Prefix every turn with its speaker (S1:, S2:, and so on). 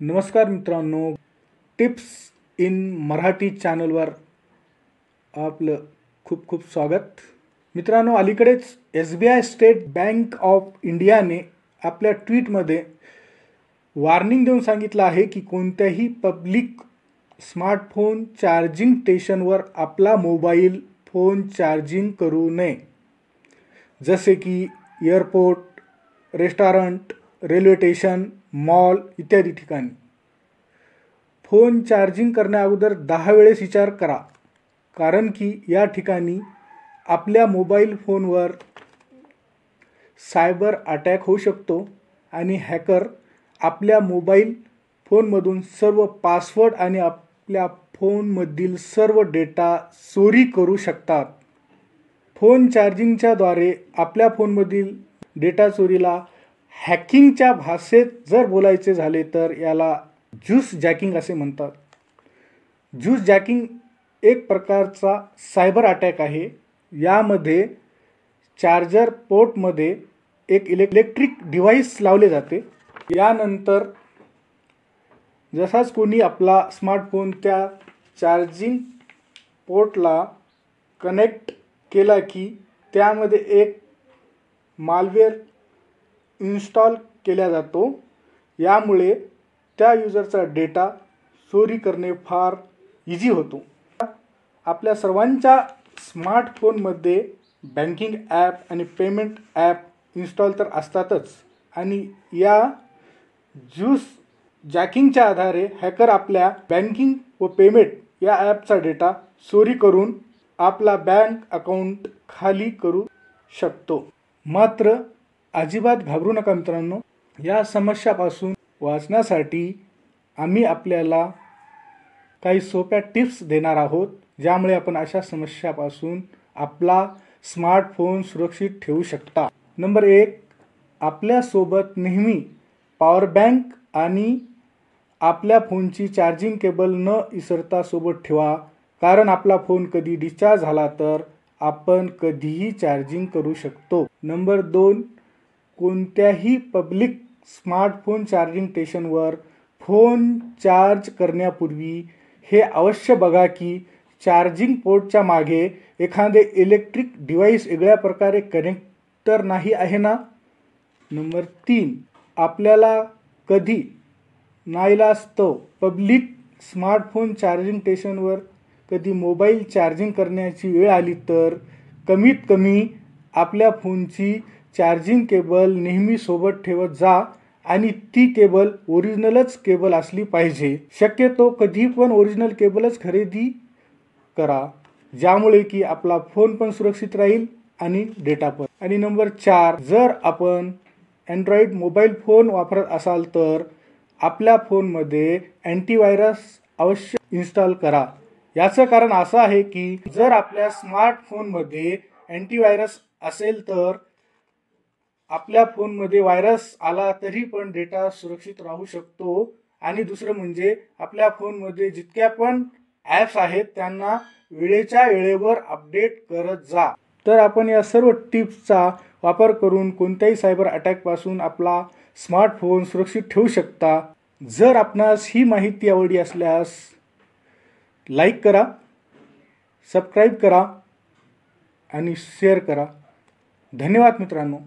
S1: नमस्कार मित्रांनो tips in Marathi चॅनलवर आपलं खूप खूप स्वागत. मित्रांनो अलीकडेच S B I state bank of इंडियाने आपल्या ट्विटमध्ये वॉर्निंग देऊन सांगितलं आहे की कोणत्याही पब्लिक स्मार्टफोन चार्जिंग स्टेशनवर आपला मोबाईल फोन चार्जिंग करू नये. जसे की airport restaurant railway station mall इत्यादी ठिकाणी. फोन चार्जिंग करण्याअगोदर दहा वेळेस विचार करा. कारण की या ठिकाणी आपल्या मोबाईल फोनवर सायबर अटॅक होऊ शकतो आणि हॅकर आपल्या मोबाईल फोनमधून सर्व पासवर्ड आणि आपल्या फोनमधील सर्व डेटा चोरी करू शकतात. फोन चार्जिंगच्याद्वारे आपल्या फोनमधील डेटा चोरीला हॅकिंगच्या भाषेत जर बोलायचे झाले तर याला ज्यूस जॅकिंग असे म्हणतात. ज्यूस जॅकिंग एक प्रकारचा सायबर अटॅक आहे. यामध्ये चार्जर पोर्टमध्ये एक इलेक्ट्रिक डिव्हाइस लावले जाते. यानंतर जसाच कोणी आपला स्मार्टफोन त्या चार्जिंग पोर्टला कनेक्ट केला की त्यामध्ये एक मालवेअर इन्स्टॉल केला जातो. यामुळे त्या युजरचा डेटा चोरी करणे फार इझी होतो. आपल्या सर्वांच्या स्मार्टफोनमध्ये बँकिंग ॲप आणि पेमेंट ॲप इन्स्टॉल तर असतातच. आणि या ज्यूस जॅकिंगच्या आधारे हॅकर आपल्या बँकिंग व पेमेंट या ॲपचा डेटा चोरी करून आपला बँक अकाउंट खाली करू शकतो. मात्र अजिबात घाबरू नका मित्रांनो. या समस्यापासून वाचण्यासाठी आम्ही आपल्याला काही सोप्या टिप्स देणार आहोत ज्यामुळे आपण अशा समस्यापासून आपला स्मार्टफोन सुरक्षित ठेवू शकता. नंबर एक आपल्यासोबत नेहमी पॉवर बँक आणि आपल्या फोनची चार्जिंग केबल न इसरता सोबत ठेवा. कारण आपला फोन कधी डिस्चार्ज झाला तर आपण कधीही चार्जिंग करू शकतो. नंबर दोन कोणत्याही पब्लिक स्मार्टफोन चार्जिंग स्टेशनवर फोन चार्ज करण्यापूर्वी हे अवश्य बघा की चार्जिंग पोर्टच्या मागे एखादे इलेक्ट्रिक डिव्हाइस वेगळ्या प्रकारे कनेक्टर नाही आहे ना? नंबर तीन आपल्याला कधी नाईलास्तव पब्लिक स्मार्टफोन चार्जिंग स्टेशनवर कधी मोबाईल चार्जिंग करण्याची वेळ आली तर कमीत कमी आपल्या फोनची चार्जिंग केबल नेहमी सोबत ठेवत जा आणि ती केबल ओरिजिनलच केबल असली पाहिजे. शक्यतो कधी पण ओरिजिनल केबलच खरेदी करा ज्यामुळे की आपला फोन पण सुरक्षित राहील आणि डेटा पण. आणि नंबर चार जर आपण अँड्रॉइड मोबाईल फोन वापरत असाल तर आपल्या फोनमध्ये अँटीव्हायरस अवश्य इन्स्टॉल करा. याचं कारण असं आहे की जर आपल्या स्मार्टफोनमध्ये अँटीव्हायरस असेल तर आपल्या फोनमध्ये व्हायरस आला तरी पण डेटा सुरक्षित राहू शकतो. आणि दुसरं म्हणजे आपल्या फोनमध्ये जितक्या पण ॲप्स आहेत त्यांना वेळेच्या वेळेवर अपडेट करत जा. तर आपण या सर्व टिप्सचा वापर करून कोणत्याही सायबर अटॅकपासून आपला स्मार्टफोन सुरक्षित ठेवू शकता. जर आपणास ही माहिती आवडली असल्यास लाईक करा सबस्क्राईब करा आणि शेअर करा. धन्यवाद मित्रांनो.